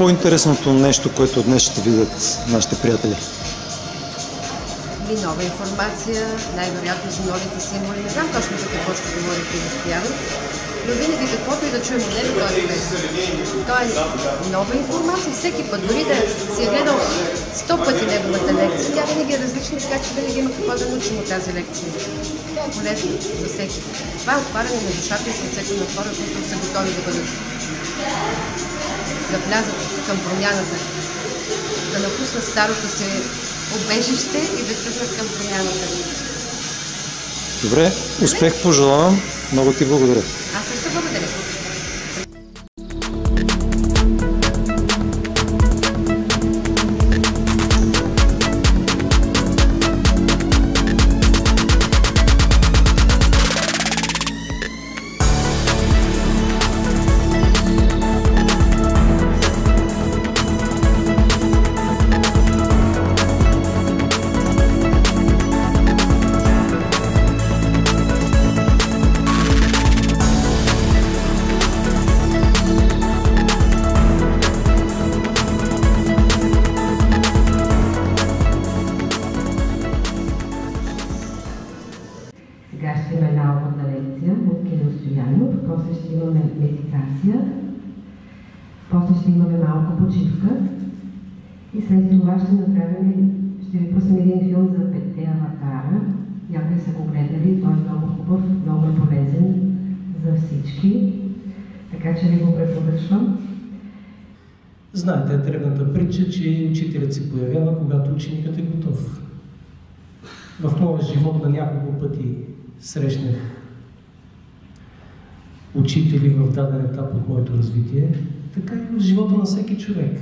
По-интересното нещо, което днес ще видят нашите приятели? И нова информация, най-вероятно за новите символи. Не знам точно за какво ще говори Християн, но винаги каквото и да чуем от него, той е е нова информация. Всеки път, дори да си е гледал сто пъти неговата лекция, тя винаги е различна, така че винаги има какво да научим от тази лекция. Тя е полезна за всеки. Това е отваряне на душата и сърцето на хора, които са готови да бъдат да влязат към промяната, да напуснат старото си обежище и да тръгнат към промяната. Добре, успех пожелавам. Много ти благодаря. Сега ще има една опитна лекция от Кирил Стоянов, после ще имаме медитация, после ще имаме малка почивка и след това ще направим, ще ви пуснем един филм за петте аватара. Някои са го гледали, той е много хубав, много полезен за всички, така че ви го препоръчвам. Знаете древната притча, че учителят се появява, когато ученикът е готов. В моя живот на няколко пъти срещнах учители в даден етап от моето развитие, така и в живота на всеки човек.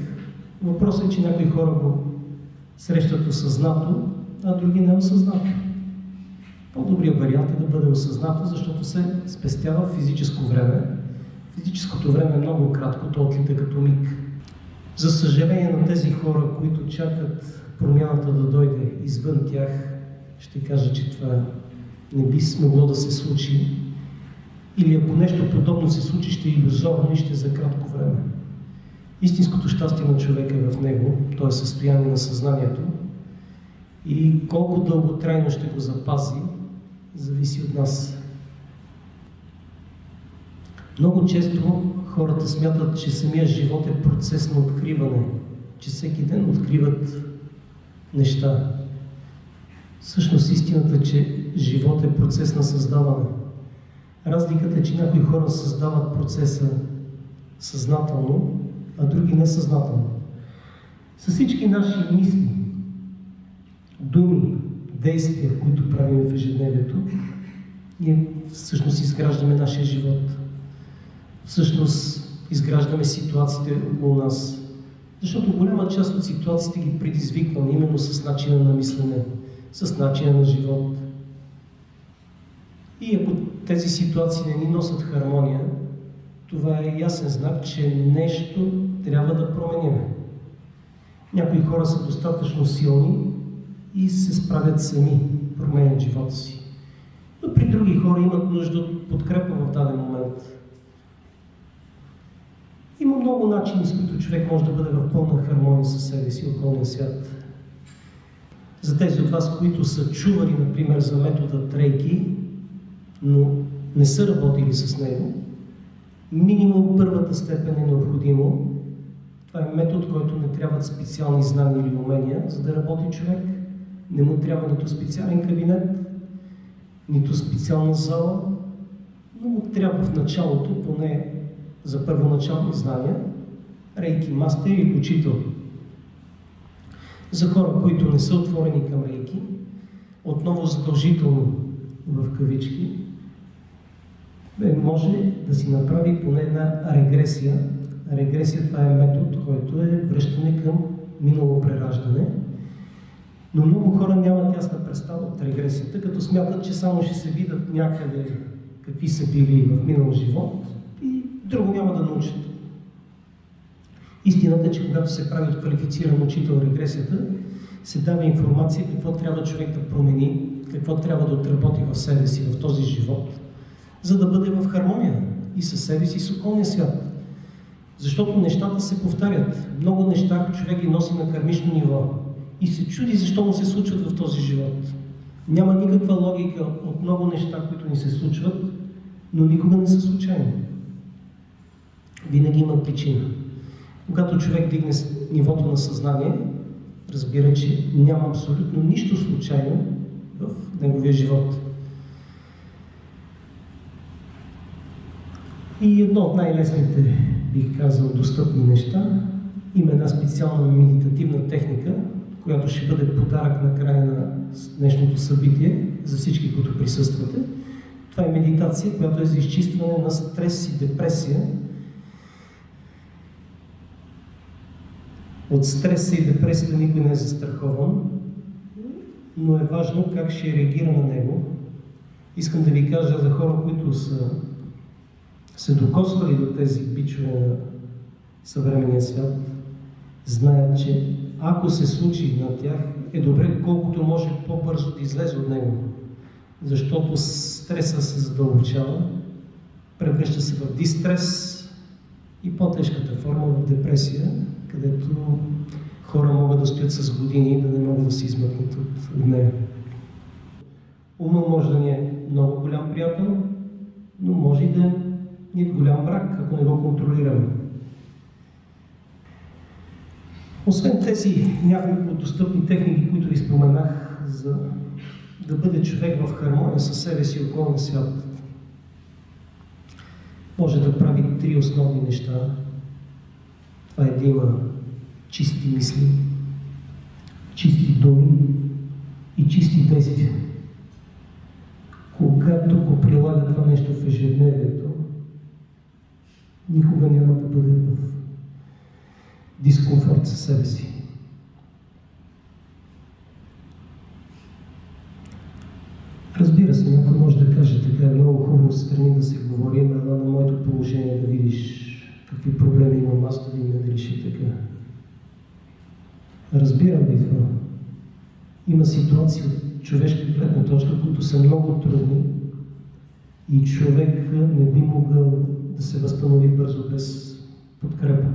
Въпросът е, че някои хора го срещат осъзнато, а други не осъзнато. По-добрият вариант е да бъде осъзнато, защото се спестява физическо време. Физическото време е много кратко, то отлита като миг. За съжаление на тези хора, които чакат промяната да дойде извън тях, ще кажа, че това не би смогло да се случи. Или ако нещо подобно се случи, ще е иллюзорно и ще е за кратко време. Истинското щастие на човека е в него, то е състояние на съзнанието. И колко дълготрайно ще го запази, зависи от нас. Много често хората смятат, че самия живот е процес на откриване, че всеки ден откриват неща. Всъщност истината е, че живот е процес на създаване. Разликата е, че някои хора създават процеса съзнателно, а други несъзнателно. С всички наши мисли, думи, действия, които правим в ежедневието, ние всъщност изграждаме нашия живот. Всъщност изграждаме ситуациите около нас. Защото голяма част от ситуациите ги предизвикваме именно с начина на мислене, с начина на живот. И ако тези ситуации не ни носят хармония, това е ясен знак, че нещо трябва да променим. Някои хора са достатъчно силни и се справят сами, променят живота си. Но при други хора имат нужда от подкрепа в даден момент. Има много начини, с които човек може да бъде в пълна хармония със себе си и околния свят. За тези от вас, които са чували, например, за метода Трейки, но не са работили с него, минимум първата степен е необходимо. Това е метод, който не трябват специални знания или умения, за да работи човек. Не му трябва нито специален кабинет, нито специална зала, но му трябва в началото, поне за първоначални знания, рейки мастер или учител. За хора, които не са отворени към рейки, отново задължително в кавички, може да си направи поне една регресия. Регресия това е метод, който е връщане към минало прераждане. Но много хора нямат ясна представа от регресията, като смятат, че само ще се видят някъде какви са били в минал живот и друго няма да научат. Истината е, че когато се прави от квалифициран учител регресията, се дава информация какво трябва човек да промени, какво трябва да отработи в себе си, в този живот, за да бъде в хармония и със себе си, и с околния свят. Защото нещата се повтарят. Много неща човек ги носи на кармично ниво и се чуди защо му се случват в този живот. Няма никаква логика от много неща, които ни се случват, но никога не са случайни. Винаги има причина. Когато човек дигне нивото на съзнание, разбира, че няма абсолютно нищо случайно в неговия живот. И едно от най-лесните, бих казал, достъпни неща, има една специална медитативна техника, която ще бъде подарък на края на днешното събитие за всички, които присъствате. Това е медитация, която е за изчистване на стрес и депресия. От стреса и депресията никой не е застрахован, но е важно как ще реагира на него. Искам да ви кажа за хора, които са се докосвали до тези бичове на съвременния свят, знаят, че ако се случи на тях, е добре колкото може по-бързо да излезе от него. Защото стреса се задълбочава, превръща се в дистрес и по-тежката форма в депресия, където хора могат да стоят с години и да не могат да се измъкнат от нея. Ума може да ни е много голям приятел, но може и да е ни голям враг, ако не го контролираме. Освен тези няколко достъпни техники, които ви споменах, за да бъде човек в хармония със себе си и околния свят, може да прави три основни неща. Това е да има чисти мисли, чисти думи и чисти действия. Когато го прилага това нещо в ежедневието, никога няма да бъде в дискомфорт със себе си. Разбира се, някой може да каже, така е много хубаво страни да се говори, ама едно на моето положение да видиш какви проблеми имам аз, да видим дали ще така. Разбирам ви това. Има ситуации от човешка гледна точка, които са много трудни и човек не би могъл да се възстанови бързо без подкрепа.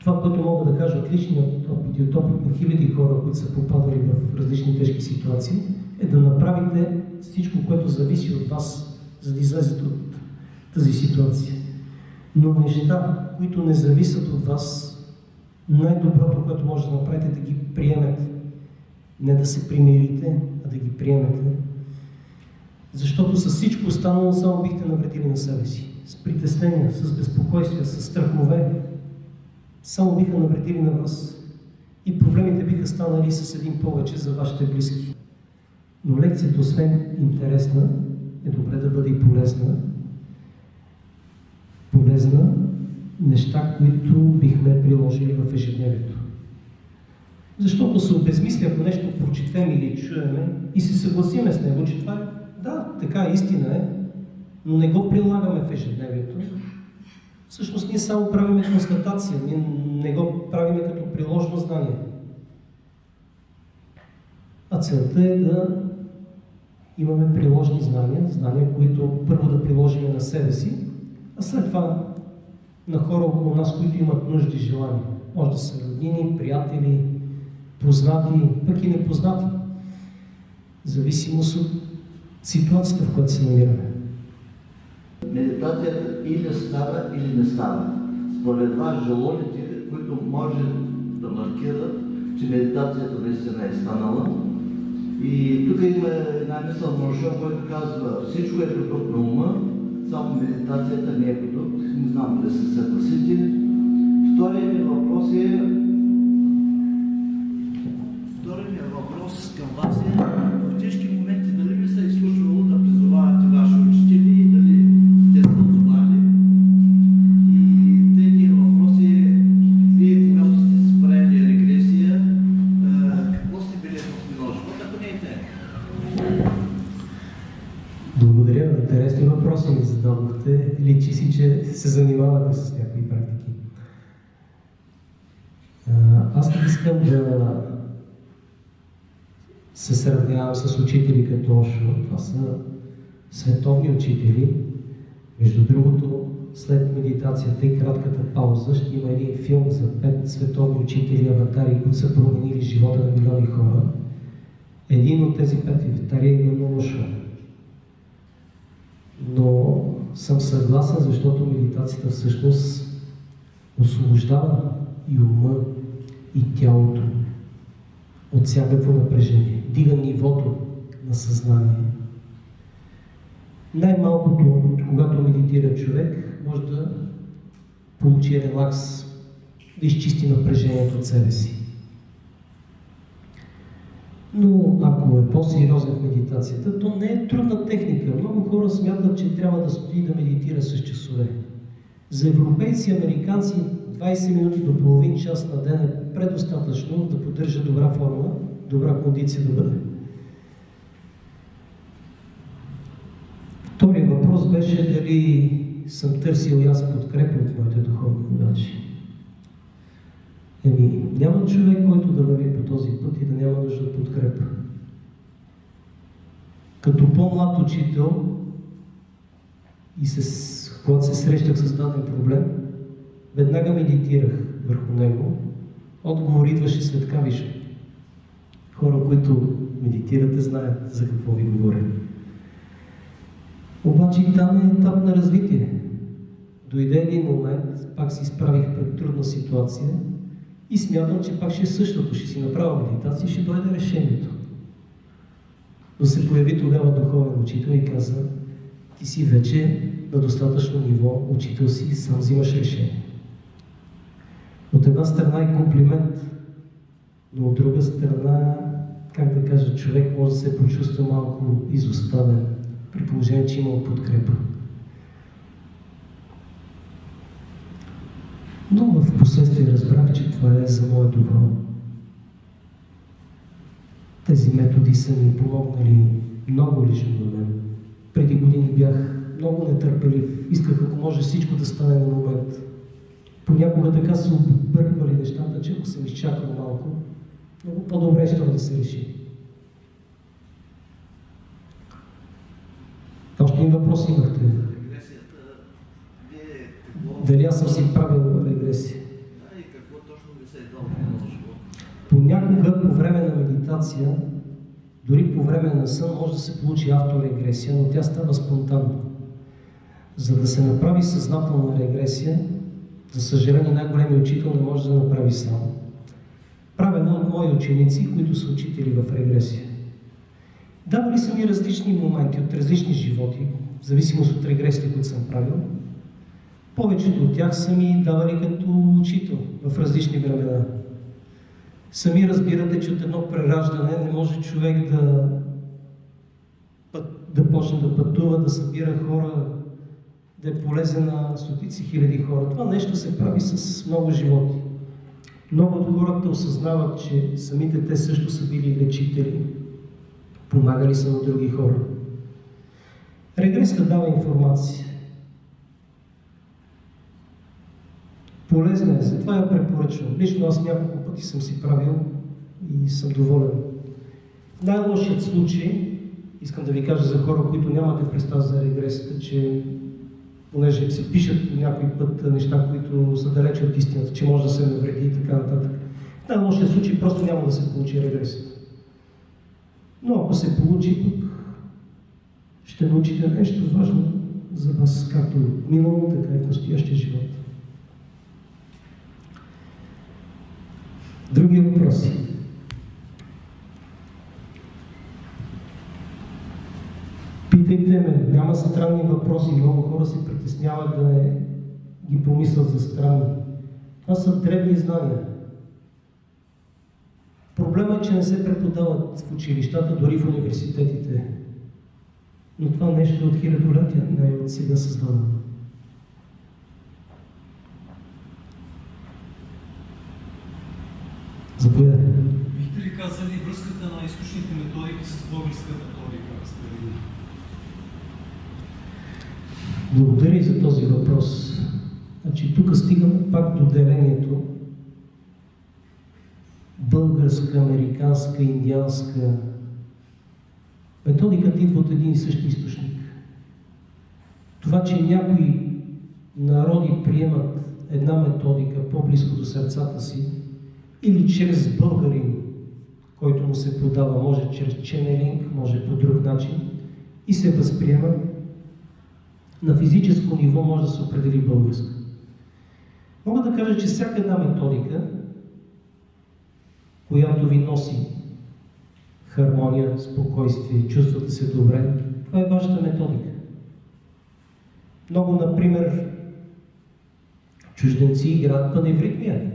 Това, което мога да кажа от личния опит и от опит на хиляди хора, които са попадали в различни тежки ситуации, е да направите всичко, което зависи от вас, за да излезете от тази ситуация. Но неща, които не зависят от вас, най-доброто, което може да направите, е да ги приемете. Не да се примирите, а да ги приемете. Защото с всичко останало само бихте навредили на себе си. С притеснения, с безпокойствия, с страхове, само биха навредили на вас. И проблемите биха станали с един повече за вашите близки. Но лекцията, освен интересна, е добре да бъде и полезна. Полезна неща, които бихме приложили в ежедневието. Защото се обезмисля, ако нещо прочетем или чуеме и се съгласиме с него, че това е, да, така истина е, но не го прилагаме в ежедневието, всъщност ние само правиме констатация, ние не го правиме като приложно знание. А целта е да имаме приложни знания, знания, които първо да приложим на себе си, а след това на хора около нас, които имат нужди и желания. Може да са роднини, приятели, познати, пък и непознати. Зависимост от ситуацията, в която се намираме. Медитацията или става, или не става. Според вас, желолите, които може да маркират, че медитацията наистина е станала. И тук има една мисъл Маршо, който казва, всичко е продукт на ума, само медитацията не е продукт. Не знам дали се съгласите. Личи си, че се занимавате с някои практики. Аз не искам да се сравнявам с учители като Ошо. Това са световни учители. Между другото, след медитацията и кратката пауза ще има един филм за пет световни учители аватари, които са променили живота на милиони хора. Един от тези пет аватари е именно Ошо. Но съм съгласен, защото медитацията всъщност освобождава и ума, и тялото от всякакво напрежение, дига нивото на съзнание. Най-малкото, когато медитира човек, може да получи релакс, да изчисти напрежението от себе си. Но ако е по-сериозен в медитацията, то не е трудна техника. Много хора смятат, че трябва да стои да медитира с часове. За европейци и американци 20 минути до половин час на ден е предостатъчно да поддържа добра форма, добра кондиция да бъде. Втория въпрос беше дали съм търсил и аз подкрепа от моите духовни водачи. Еми, няма човек, който да върви по този път и да няма нужда от подкрепа. Като по-млад учител и се, когато се срещах с даден проблем, веднага медитирах върху него. Отговор идваше светкавично. Хора, които медитирате, знаят за какво ви говоря. Обаче и там е етап на развитие. Дойде един момент, пак се изправих пред трудна ситуация и смятам, че пак ще е същото. Ще си направя медитация и ще дойде решението. Но се появи тогава духовен учител и каза, ти си вече на достатъчно ниво, учител си, сам взимаш решение. От една страна е комплимент, но от друга страна, как да кажа, човек може да се почувства малко изоставен, при положение, че има подкрепа. Но в последствие разбрах, че това е за мое добро. Тези методи са ми помогнали много лично на мен. Преди години бях много нетърпелив. Исках, ако може всичко да стане на момент. Понякога така са обърквали нещата, че ако съм изчакал малко, много по-добре ще да се реши. Още един въпрос имахте. Дали аз съм си правил регресия? Да, и какво точно ви се е дал на живота? Понякога по време на медитация, дори по време на сън, може да се получи авторегресия, но тя става спонтанно. За да се направи съзнателна регресия, за съжаление най-големият учител не може да направи сам. Правено от мои ученици, които са учители в регресия. Давали са ми различни моменти от различни животи, в зависимост от регресите, които съм правил. Повечето от тях са ми давали като учител в различни времена. Сами разбирате, че от едно прераждане не може човек да, да почне да пътува, да събира хора, да е полезен на стотици хиляди хора. Това нещо се прави с много животи. Много от хората осъзнават, че самите те също са били лечители, помагали са на други хора. Регресът дава информация. Полезна е, затова я препоръчвам. Лично аз няколко пъти съм си правил и съм доволен. В най-лошият случай, искам да ви кажа за хора, които нямате представа за регресата, че понеже се пишат някой път неща, които са далече от истината, че може да се навреди и така нататък. В най-лошия случай просто няма да се получи регресата. Но ако се получи, тук ще научите нещо важно за вас, както минало, така и в настоящия живот. Други въпроси? Питайте ме, няма странни въпроси. Много хора се притесняват да не ги помислят за странни. Това са древни знания. Проблема е, че не се преподават в училищата, дори в университетите. Но това нещо е от хилядолетия, не е от сега създадено. Заповядайте. Бихте ли казали връзката на източните методики с българска методика? Благодаря и за този въпрос. Значи, тук стигам пак до делението българска, американска, индианска. Методиката идва от един и същи източник. Това, че някой народи приемат една методика по-близко до сърцата си или чрез българин, който му се подава, може чрез ченелинг, може по друг начин и се възприема, на физическо ниво може да се определи българска. Мога да кажа, че всяка една методика, която ви носи хармония, спокойствие, чувствате се добре, това е вашата методика. Много, например, чужденци играят паневритмия.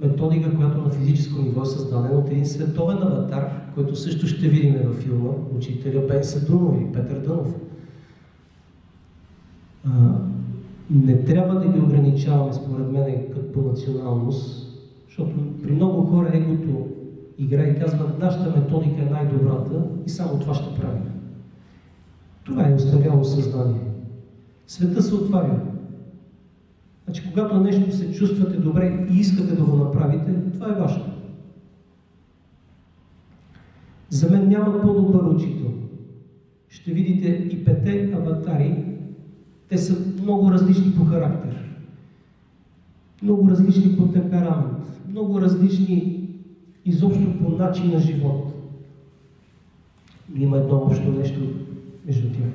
Методика, която на физическо ниво е създадена от един световен аватар, който също ще видим във филма, учителя Бен Садунов или Петър Дънов. А, не трябва да ги ограничаваме, според мен, като по националност, защото при много хора егото игра и казват, нашата методика е най-добрата и само това ще правим. Това е устаряло съзнание. Света се отваря. Значи, когато нещо се чувствате добре и искате да го направите, това е вашето. За мен няма по-добър учител. Ще видите и пете аватари, те са много различни по характер, много различни по темперамент, много различни изобщо по начин на живот. Има едно общо нещо между тях.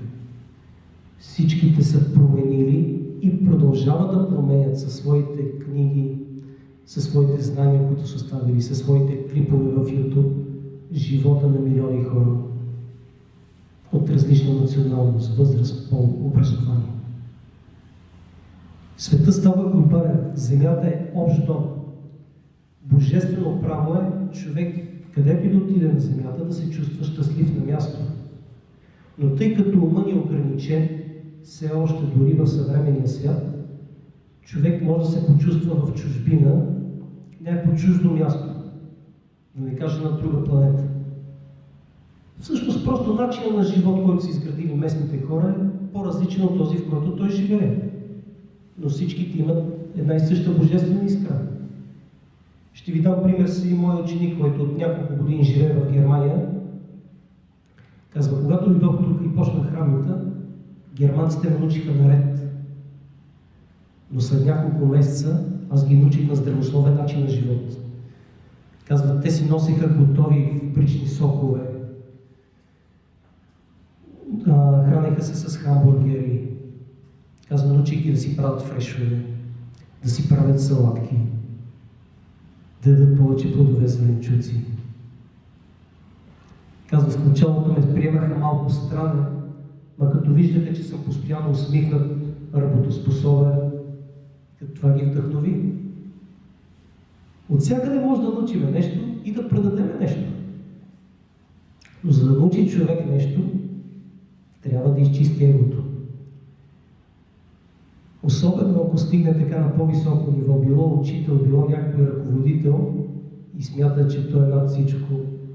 Всичките са променили и продължават да променят със своите книги, със своите знания, които са оставили, със своите клипове в YouTube, живота на милиони хора от различна националност, възраст, пол, образование. Света става глобален, земята е общ дом. Божествено право е човек, където и да отиде на земята, да се чувства щастлив на място. Но тъй като ума ни е ограничен, все още дори в съвременния свят, човек може да се почувства в чужбина, някакво чуждо място, да не кажа на друга планета. Всъщност просто начинът на живот, който са изградили местните хора е по-различен от този, в който той живее. Но всичките имат една и съща божествена искра. Ще ви дам пример с един мой ученик, който от няколко години живее в Германия. Казва, когато дойдох тук и почнах храмата, германците ме научиха наред. Но след няколко месеца аз ги научих на здравословен начин на живот. Казват, те си носиха готови брични сокове, храниха се с хамбургери. Казвам, научих ги да си правят фрешове, да си правят салатки, да дадат повече плодове зеленчуци. Казва, в началото ме приемаха малко странно, но като виждаха, че съм постоянно усмихнат, работоспособен, това ги вдъхнови. От всякъде може да научим нещо и да предадем нещо. Но за да научи човек нещо, трябва да изчисти егото. Особено ако стигне така на по-високо ниво, било учител, било някой ръководител и смята, че той е над всичко,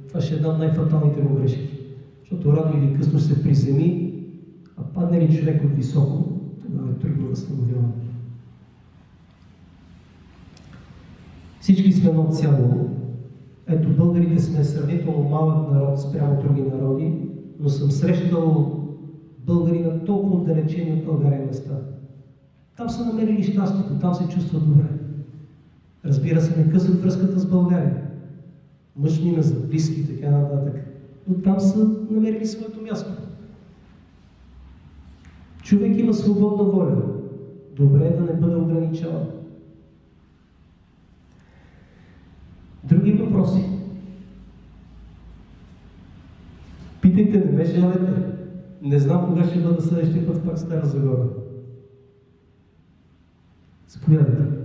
това ще е една от най-фаталните му грешки. Защото рано или късно се приземи, падне ли човек от високо, тогава е трудно възстановяване. Всички сме едно цяло. Ето, българите сме сравнително малък народ спрямо други народи, но съм срещал българи на толкова отдалечени от България места. Там са намерили щастието, там се чувстват добре. Разбира се, не късат връзката с България. Мъж ми за близки и така нататък. Но там са намерили своето място. Човек има свободна воля. Добре е да не бъде ограничаван. Други въпроси? Питайте, не ме желайте. Не знам кога ще бъда следващия път пак Стара Загора. Заповядайте.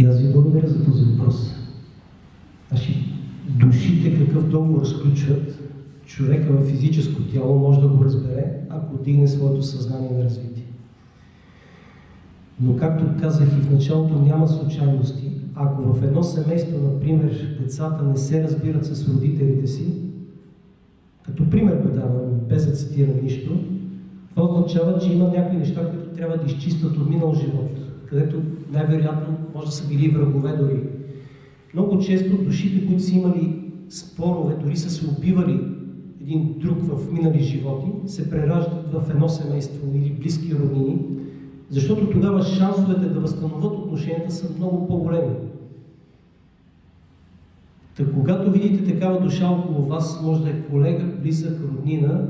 И аз ви благодаря за този въпрос. Значи, душите какъв договор сключват, човека в физическо тяло може да го разбере, ако дигне своето съзнание на развитие. Но както казах и в началото, няма случайности. Ако в едно семейство, например, децата не се разбират с родителите си, като пример го давам, без да цитирам нищо, Това означава, че има някои неща, които трябва да изчистват от минал живот, където най-вероятно може да са били врагове дори. Много често душите, които са имали спорове, дори са се убивали един друг в минали животи, се прераждат в едно семейство или близки роднини, защото тогава шансовете да възстановят отношенията са много по-големи. Та когато видите такава душа около вас, може да е колега, близък, роднина,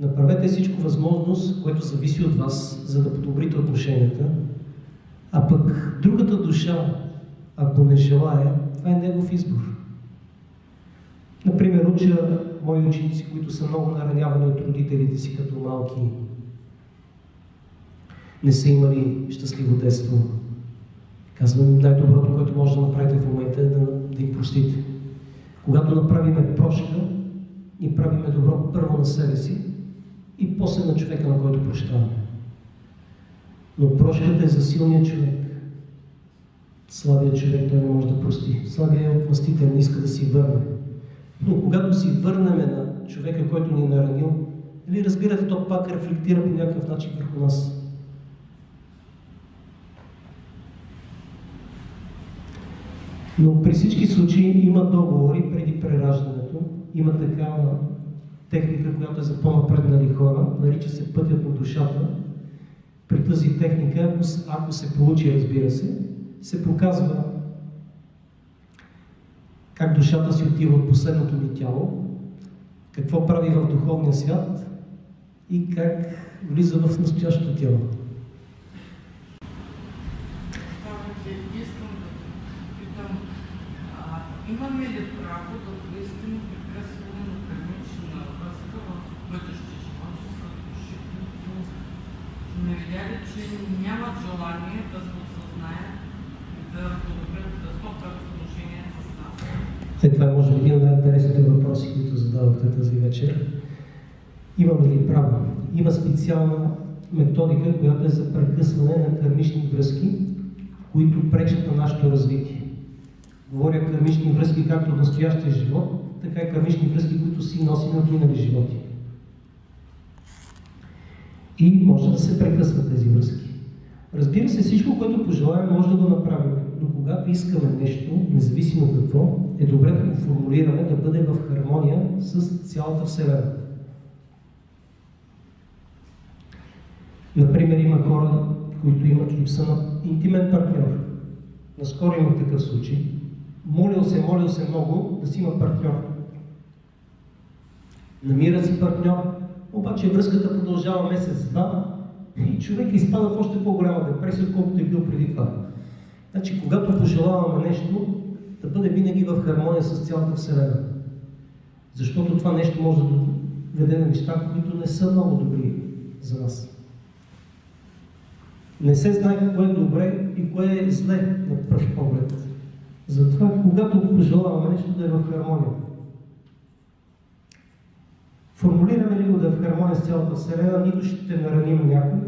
направете всичко възможност, което зависи от вас, за да подобрите отношенията. А пък другата душа, ако не желая, това е негов избор. Например, уча мои ученици, които са много наранявани от родителите си като малки, не са имали щастливо детство. Казвам, най-доброто, което може да направите в момента е да, да им простите. Когато направиме прошка, и правиме добро първо на себе си и после на човека, на който прощаваме. Но прошката е за силния човек. Слабият човек той не може да прости. Слабият е отмъстител, не иска да си върне. Но когато си върнем на човека, който ни е наранил, или разбирате, то пак рефлектира по някакъв начин върху нас. Но при всички случаи има договори преди прераждането, има такава техника, която е за по-напреднали хора, нарича се пътят на душата. При тази техника, ако, ако се получи, разбира се, се показва как душата си отива от последното ни тяло, какво прави в духовния свят и как влиза в настоящото тяло. Имаме ли право да поискаме прекъсване на кармична връзка в бъдещи животи с души, които сме видяли, че нямат желание да се осъзнаят и да подобрят, да стопят отношения с нас? Е, това е може би един от най-интересните въпроси, които задавахте тази вечер. Имаме ли право? Има специална методика, която е за прекъсване на кармични връзки, които пречат на нашето развитие. Говоря кармични връзки както от настоящия живот, така и кармични връзки, които си носим от минали животи. И може да се прекъсват тези връзки. Разбира се, всичко, което пожелаем, може да го направим. Но когато искаме нещо, независимо какво, е добре да го формулираме, да бъде в хармония с цялата Вселена. Например, има хора, които имат липса на интимен партньор. Наскоро имах такъв случай молил се, молил се много да си има партньор. Намира си партньор, обаче връзката продължава месец-два и човек изпада в още по-голяма депресия, отколкото е бил преди това. Значи, когато пожелаваме нещо, да бъде винаги в хармония с цялата Вселена. Защото това нещо може да доведе на неща, които не са много добри за нас. Не се знае кое е добре и кое е зле на пръв поглед. Затова, когато пожелаваме нещо да е в хармония. Формулираме ли го да е в хармония с цялата Вселена, нито ще нараним някой,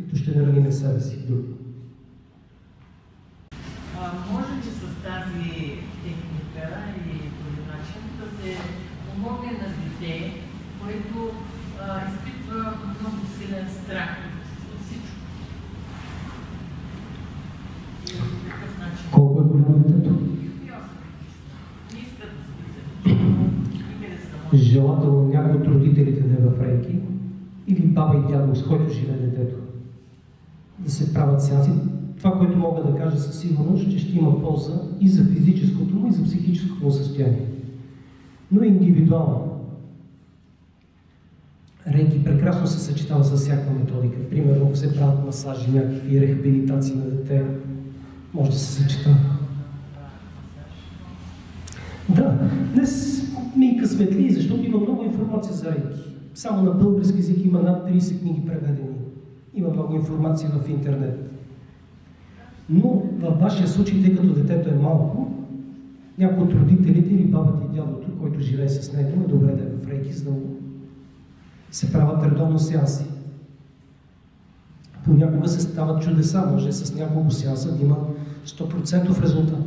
нито ще нараним себе си друг. Може ли с тази техника или този начин да се помогне на дете, което а, изпитва много силен страх от всичко? Колко е голямо детето? Желателно някой от родителите да е в рейки или баба и дядо, с който живее детето. Да се правят сеанси. Това, което мога да кажа със сигурност, че ще има полза и за физическото му, и за психическото му състояние. Но индивидуално. Рейки прекрасно се съчетава с всяка методика. Примерно, ако се правят масажи, някакви рехабилитации на дете, може да се съчета. Да, днес ми и късметли, защото има много информация за рейки. Само на български язик има над 30 книги преведени. Има много информация в интернет. Но във вашия случай, тъй като детето е малко, някой от родителите или бабата и дядото, който живее с него, е добре да е в рейки, за да се правят редовно сеанси. Понякога се стават чудеса, може с няколко сеанса да има 100% резултат.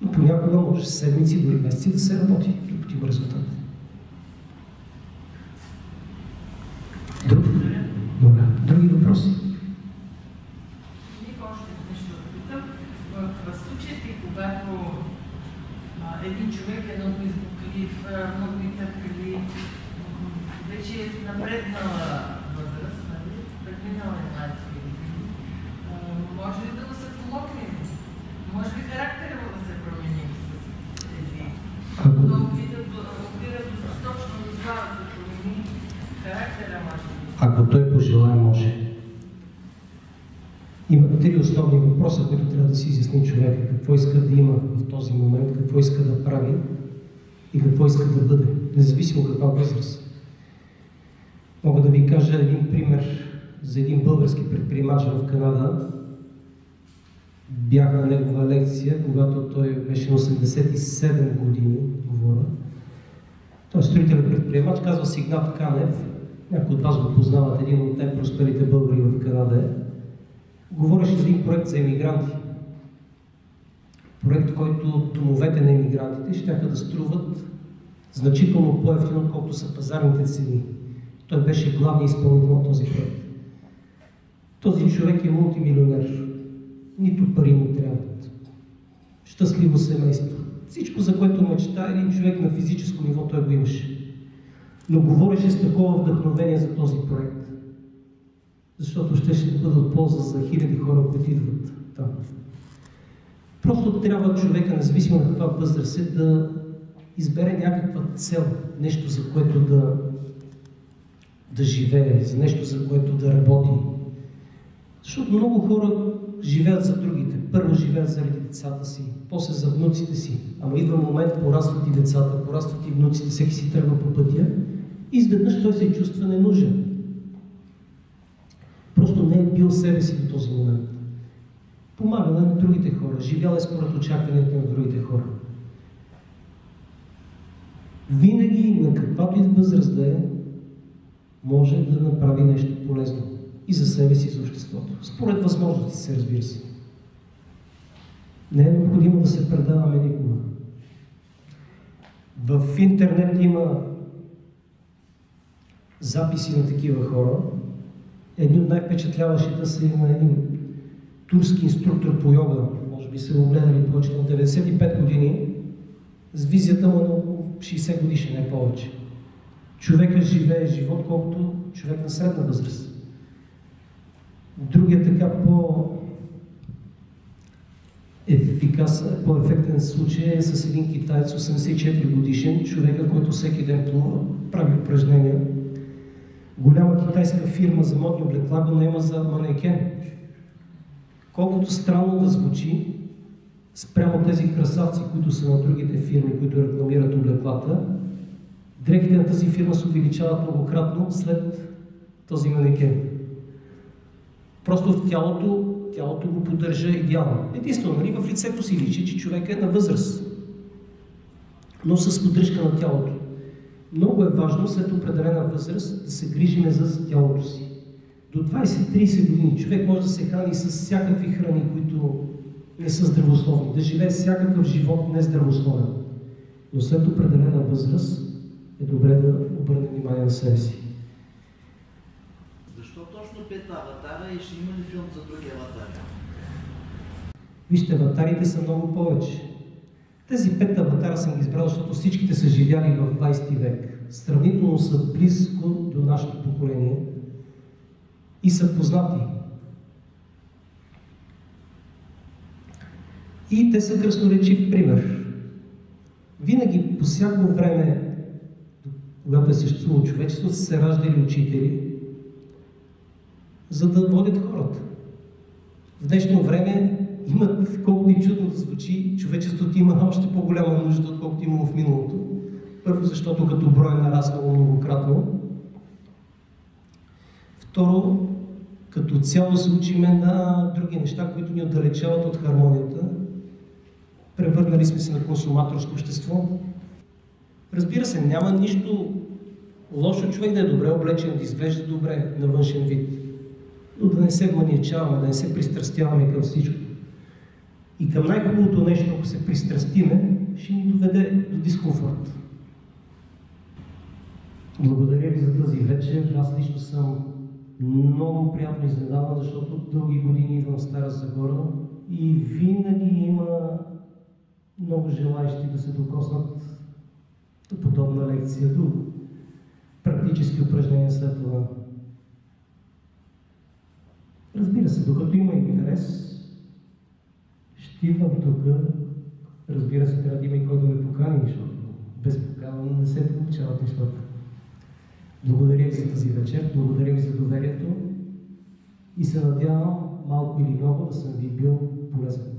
Но понякога може седмици, дори месеци да се работи, докато има резултат. въпроси? Още нещо питам. В случаите, когато един човек е много избуклив, много търпелив, вече е напреднала възраст, нали? преминала е майка. Може ли да Има три основни въпроса, които трябва да си изясни човека. Какво иска да има в този момент, какво иска да прави и какво иска да бъде, независимо каква възраст. Мога да ви кажа един пример за един български предприемач в Канада. Бях на негова лекция, когато той беше на 87 години, говоря. Той е строителен предприемач, казва се Игнат Канев. Някои от вас го познават, един от най-просперите българи в Канада е. Говореше за един проект за емигранти. Проект, който домовете на емигрантите ще да струват значително по-ефтино, отколкото са пазарните цени. Той беше главният изпълнител на този проект. Този човек е мултимилионер. Нито пари му трябват. Щастливо семейство. Всичко, за което мечта един човек на физическо ниво, той го имаше. Но говореше с такова вдъхновение за този проект. Защото ще ще бъде от полза за хиляди хора, които идват там. Просто трябва човека, независимо на каква възраст е, да избере някаква цел, нещо за което да, да живее, за нещо за което да работи. Защото много хора живеят за другите. Първо живеят заради децата си, после за внуците си. Ама идва момент, порастват и децата, порастват и внуците, всеки си тръгва по пътя и изведнъж той се чувства ненужен. Просто не е бил себе си до този момент. Помага на другите хора, живял е според очакванията на другите хора. Винаги, на каквато и възраст да е, може да направи нещо полезно. И за себе си, и за обществото. Според възможности се, разбира се. Не е необходимо да се предаваме никога. В интернет има записи на такива хора. Едни от най-впечатляващите са на един турски инструктор по йога. Може би са го гледали повече на 95 години. С визията му на 60 годишен, не повече. Човекът живее живот, колкото човек на средна възраст. Другия така по ефикасен, по-ефектен случай е с един китаец, 84 годишен, човека, който всеки ден плува, прави упражнения. Голяма китайска фирма за модни облекла го наема за манекен. Колкото странно да звучи, спрямо тези красавци, които са на другите фирми, които рекламират облеклата, дрехите на тази фирма се увеличават многократно след този манекен. Просто в тялото, тялото го поддържа идеално. Единствено, нали, в лицето си личи, че човек е на възраст, но с поддръжка на тялото. Много е важно след определена възраст да се грижиме за тялото си. До 20-30 години човек може да се храни с всякакви храни, които не са здравословни, да живее всякакъв живот нездравословен. Но след определена възраст е добре да обърне внимание на себе си. Защо точно пет аватара и ще има ли филм за други аватари? Вижте, аватарите са много повече. Тези пет аватара съм ги избрал, защото всичките са живяли в 20 век. Сравнително са близко до нашето поколение и са познати. И те са кръсноречив пример. Винаги, по всяко време, когато е съществувало човечеството, са се раждали учители, за да водят хората. В днешно време имат, колкото и чудно да звучи, човечеството има още по-голяма нужда, отколкото имало в миналото. Първо, защото като брой е нараснало многократно. Второ, като цяло се учиме на други неща, които ни отдалечават от хармонията. Превърнали сме се на консуматорско общество. Разбира се, няма нищо лошо човек да е добре облечен, да изглежда добре на външен вид. Но да не се вманичаваме, да не се пристрастяваме към всичко. И към най-хубавото нещо, ако се пристрастиме, ще ни доведе до дискомфорт. Благодаря ви за тази вечер. Аз лично съм много приятно изненадан, защото дълги години идвам в Стара Загора и винаги има много желаящи да се докоснат до подобна лекция, до практически упражнения след това. Разбира се, докато има интерес, ще идвам тук. Разбира се, трябва да има и кой да ме покани, защото без покана не се получават нещата. Благодаря ви за тази вечер, благодаря ви за доверието и се надявам малко или много да съм ви бил полезен.